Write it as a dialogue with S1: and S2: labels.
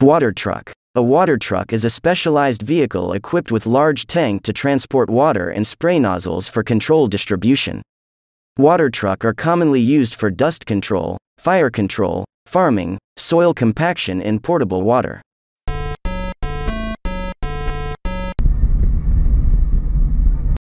S1: Water truck. A water truck is a specialized vehicle equipped with large tank to transport water and spray nozzles for control distribution. Water truck are commonly used for dust control, fire control, farming, soil compaction and portable water.